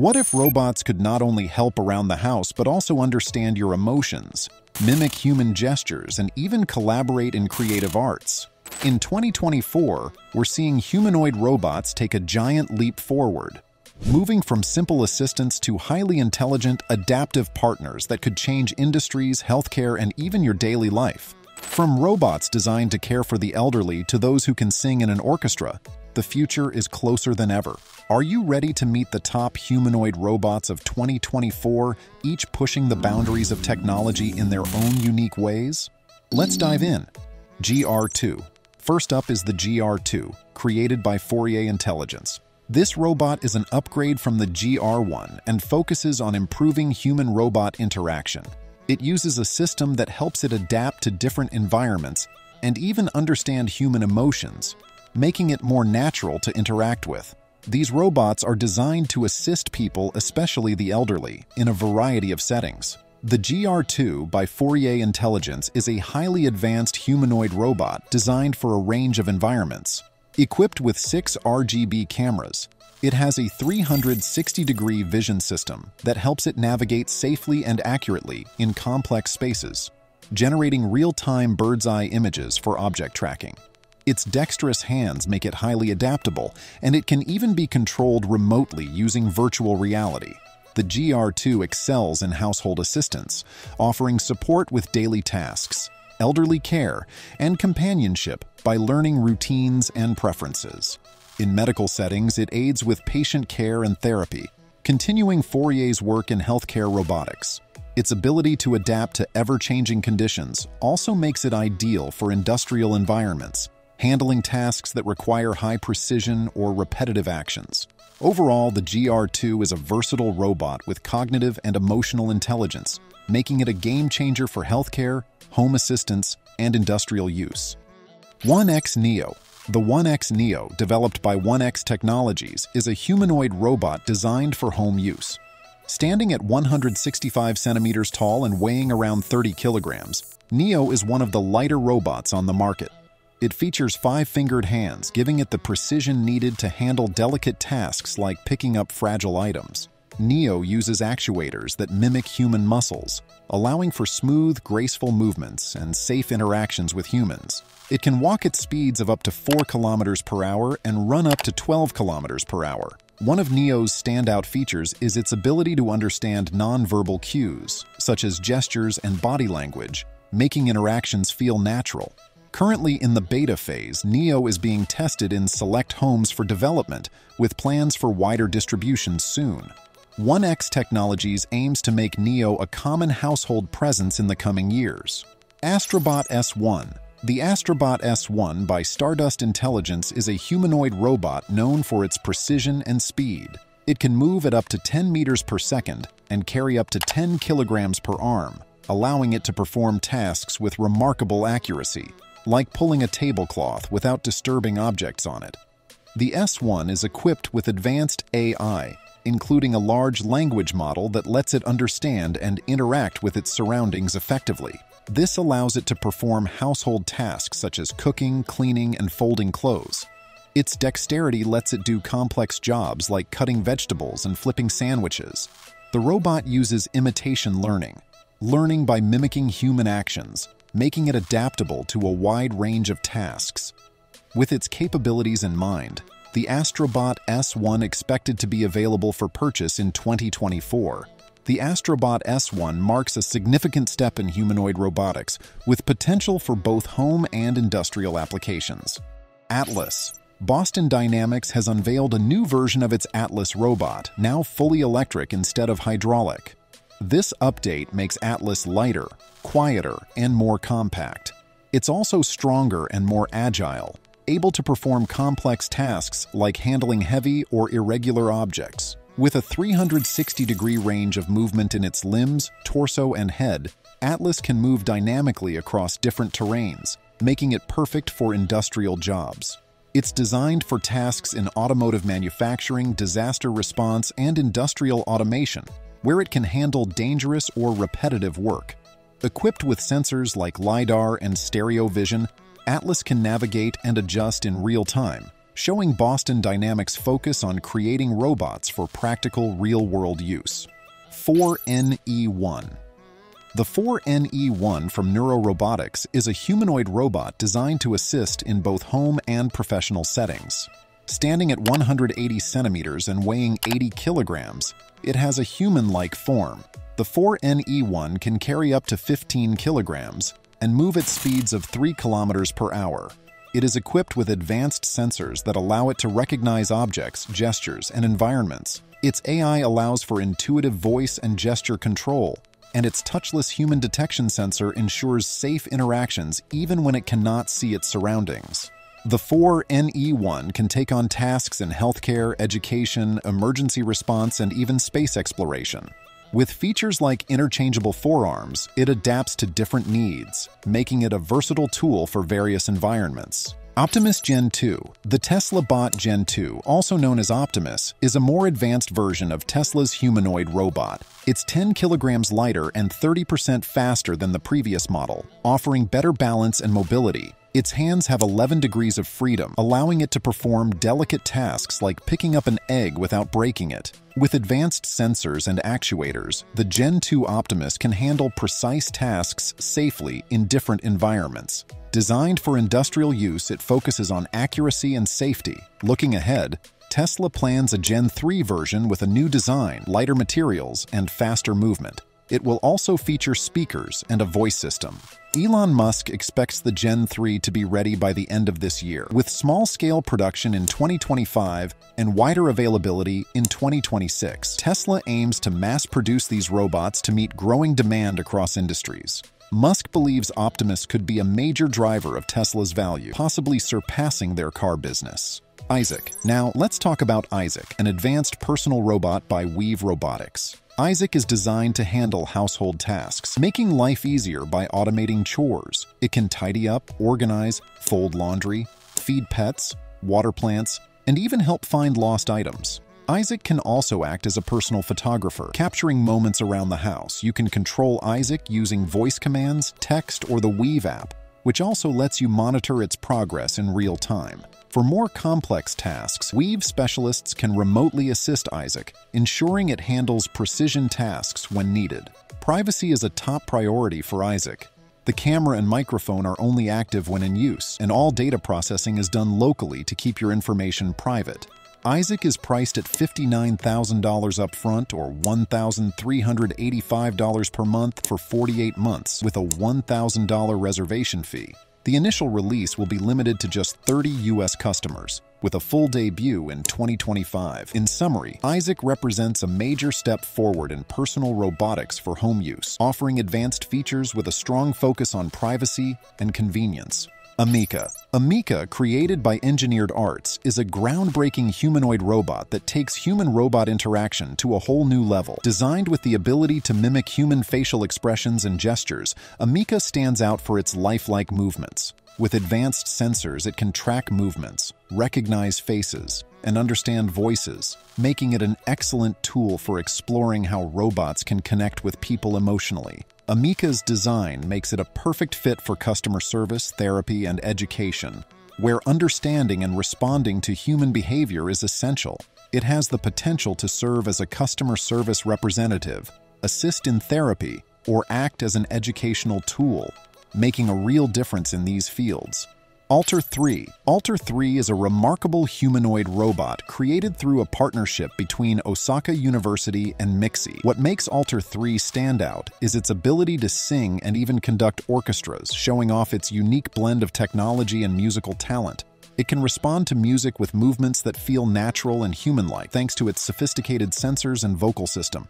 What if robots could not only help around the house but also understand your emotions, mimic human gestures, and even collaborate in creative arts? In 2024, we're seeing humanoid robots take a giant leap forward, moving from simple assistants to highly intelligent, adaptive partners that could change industries, healthcare, and even your daily life. From robots designed to care for the elderly to those who can sing in an orchestra, the future is closer than ever. Are you ready to meet the top humanoid robots of 2024, each pushing the boundaries of technology in their own unique ways? Let's dive in. GR2. First up is the GR2, created by Fourier Intelligence. This robot is an upgrade from the GR1 and focuses on improving human-robot interaction. It uses a system that helps it adapt to different environments and even understand human emotions, making it more natural to interact with. These robots are designed to assist people, especially the elderly, in a variety of settings. The GR2 by Fourier Intelligence is a highly advanced humanoid robot designed for a range of environments. Equipped with six RGB cameras, it has a 360-degree vision system that helps it navigate safely and accurately in complex spaces, generating real-time bird's-eye images for object tracking. Its dexterous hands make it highly adaptable, and it can even be controlled remotely using virtual reality. The GR2 excels in household assistance, offering support with daily tasks, elderly care, and companionship by learning routines and preferences. In medical settings, it aids with patient care and therapy, continuing Fourier's work in healthcare robotics. Its ability to adapt to ever-changing conditions also makes it ideal for industrial environments, handling tasks that require high precision or repetitive actions. Overall, the GR2 is a versatile robot with cognitive and emotional intelligence, making it a game changer for healthcare, home assistance, and industrial use. 1X Neo The 1X Neo, developed by 1X Technologies, is a humanoid robot designed for home use. Standing at 165 centimeters tall and weighing around 30 kilograms, Neo is one of the lighter robots on the market. It features five-fingered hands, giving it the precision needed to handle delicate tasks like picking up fragile items. Neo uses actuators that mimic human muscles, allowing for smooth, graceful movements and safe interactions with humans. It can walk at speeds of up to 4 kilometers per hour and run up to 12 kilometers per hour. One of Neo's standout features is its ability to understand nonverbal cues, such as gestures and body language, making interactions feel natural. Currently in the beta phase, Neo is being tested in select homes for development, with plans for wider distribution soon. 1X Technologies aims to make Neo a common household presence in the coming years. Astrobot S1 The Astrobot S1 by Stardust Intelligence is a humanoid robot known for its precision and speed. It can move at up to 10 meters per second and carry up to 10 kilograms per arm, allowing it to perform tasks with remarkable accuracy like pulling a tablecloth without disturbing objects on it. The S1 is equipped with advanced AI, including a large language model that lets it understand and interact with its surroundings effectively. This allows it to perform household tasks such as cooking, cleaning, and folding clothes. Its dexterity lets it do complex jobs like cutting vegetables and flipping sandwiches. The robot uses imitation learning, learning by mimicking human actions, making it adaptable to a wide range of tasks. With its capabilities in mind, the Astrobot S1 expected to be available for purchase in 2024. The Astrobot S1 marks a significant step in humanoid robotics, with potential for both home and industrial applications. Atlas Boston Dynamics has unveiled a new version of its Atlas robot, now fully electric instead of hydraulic. This update makes Atlas lighter, quieter, and more compact. It's also stronger and more agile, able to perform complex tasks like handling heavy or irregular objects. With a 360-degree range of movement in its limbs, torso, and head, Atlas can move dynamically across different terrains, making it perfect for industrial jobs. It's designed for tasks in automotive manufacturing, disaster response, and industrial automation, where it can handle dangerous or repetitive work. Equipped with sensors like LiDAR and stereo vision, Atlas can navigate and adjust in real time, showing Boston Dynamics' focus on creating robots for practical real-world use. 4NE1 The 4NE1 from NEURA Robotics is a humanoid robot designed to assist in both home and professional settings. Standing at 180 centimeters and weighing 80 kilograms, it has a human-like form. The 4NE1 can carry up to 15 kilograms and move at speeds of 3 kilometers per hour. It is equipped with advanced sensors that allow it to recognize objects, gestures, and environments. Its AI allows for intuitive voice and gesture control, and its touchless human detection sensor ensures safe interactions even when it cannot see its surroundings. The 4NE1 can take on tasks in healthcare, education, emergency response, and even space exploration. With features like interchangeable forearms, it adapts to different needs, making it a versatile tool for various environments. Optimus Gen 2 The Tesla Bot Gen 2, also known as Optimus, is a more advanced version of Tesla's humanoid robot. It's 10 kilograms lighter and 30% faster than the previous model, offering better balance and mobility. Its hands have 11 degrees of freedom, allowing it to perform delicate tasks like picking up an egg without breaking it. With advanced sensors and actuators, the Gen 2 Optimus can handle precise tasks safely in different environments. Designed for industrial use, it focuses on accuracy and safety. Looking ahead, Tesla plans a Gen 3 version with a new design, lighter materials, and faster movement. It will also feature speakers and a voice system. Elon Musk expects the Gen 3 to be ready by the end of this year, with small-scale production in 2025 and wider availability in 2026. Tesla aims to mass-produce these robots to meet growing demand across industries. Musk believes Optimus could be a major driver of Tesla's value, possibly surpassing their car business. Isaac. Now, let's talk about Isaac, an advanced personal robot by Weave Robotics. Isaac is designed to handle household tasks, making life easier by automating chores. It can tidy up, organize, fold laundry, feed pets, water plants, and even help find lost items. Isaac can also act as a personal photographer, capturing moments around the house. You can control Isaac using voice commands, text, or the Weave app, which also lets you monitor its progress in real time. For more complex tasks, Weave specialists can remotely assist Isaac, ensuring it handles precision tasks when needed. Privacy is a top priority for Isaac. The camera and microphone are only active when in use, and all data processing is done locally to keep your information private. Isaac is priced at $59,000 upfront or $1,385 per month for 48 months with a $1,000 reservation fee. The initial release will be limited to just 30 US customers, with a full debut in 2025. In summary, Isaac represents a major step forward in personal robotics for home use, offering advanced features with a strong focus on privacy and convenience. Ameca. Ameca, created by Engineered Arts, is a groundbreaking humanoid robot that takes human-robot interaction to a whole new level. Designed with the ability to mimic human facial expressions and gestures, Ameca stands out for its lifelike movements. With advanced sensors, it can track movements, recognize faces, and understand voices, making it an excellent tool for exploring how robots can connect with people emotionally. Ameca's design makes it a perfect fit for customer service, therapy, and education, where understanding and responding to human behavior is essential. It has the potential to serve as a customer service representative, assist in therapy, or act as an educational tool, making a real difference in these fields. Alter 3. Alter 3 is a remarkable humanoid robot created through a partnership between Osaka University and MIXI. What makes Alter 3 stand out is its ability to sing and even conduct orchestras, showing off its unique blend of technology and musical talent. It can respond to music with movements that feel natural and human-like thanks to its sophisticated sensors and vocal system.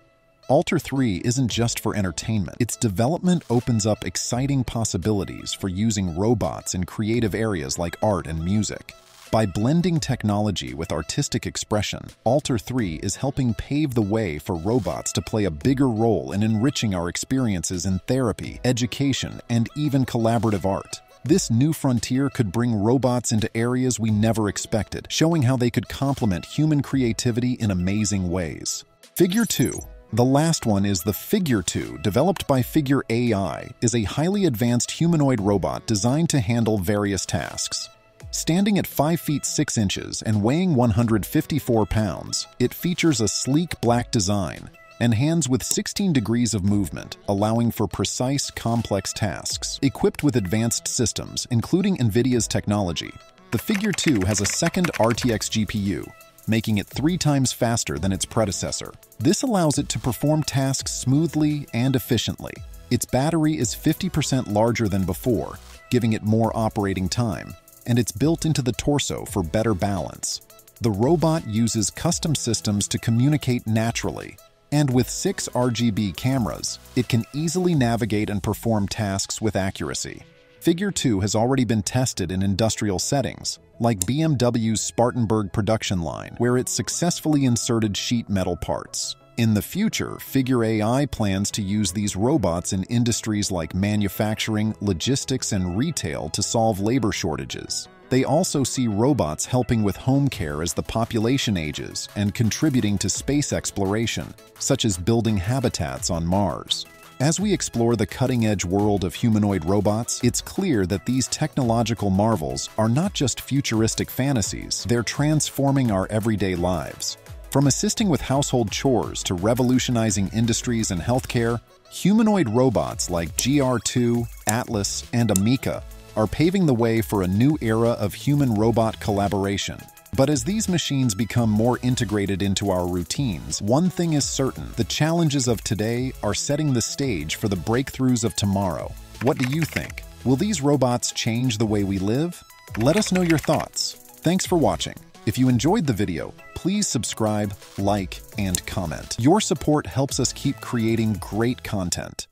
Alter 3 isn't just for entertainment. Its development opens up exciting possibilities for using robots in creative areas like art and music. By blending technology with artistic expression, Alter 3 is helping pave the way for robots to play a bigger role in enriching our experiences in therapy, education, and even collaborative art. This new frontier could bring robots into areas we never expected, showing how they could complement human creativity in amazing ways. Figure 2 the last one is the Figure 2, developed by Figure AI, is a highly advanced humanoid robot designed to handle various tasks. Standing at 5 feet 6 inches and weighing 154 pounds, it features a sleek black design and hands with 16 degrees of movement, allowing for precise, complex tasks. Equipped with advanced systems, including NVIDIA's technology, the Figure 2 has a second RTX GPU, making it three times faster than its predecessor. This allows it to perform tasks smoothly and efficiently. Its battery is 50% larger than before, giving it more operating time, and it's built into the torso for better balance. The robot uses custom systems to communicate naturally, and with six RGB cameras, it can easily navigate and perform tasks with accuracy. Figure 2 has already been tested in industrial settings, like BMW's Spartanburg production line, where it successfully inserted sheet metal parts. In the future, Figure AI plans to use these robots in industries like manufacturing, logistics, and retail to solve labor shortages. They also see robots helping with home care as the population ages and contributing to space exploration, such as building habitats on Mars. As we explore the cutting-edge world of humanoid robots, it's clear that these technological marvels are not just futuristic fantasies, they're transforming our everyday lives. From assisting with household chores to revolutionizing industries and healthcare, humanoid robots like GR2, Atlas, and Ameca are paving the way for a new era of human-robot collaboration. But as these machines become more integrated into our routines, one thing is certain, the challenges of today are setting the stage for the breakthroughs of tomorrow. What do you think? Will these robots change the way we live? Let us know your thoughts. Thanks for watching. If you enjoyed the video, please subscribe, like, and comment. Your support helps us keep creating great content.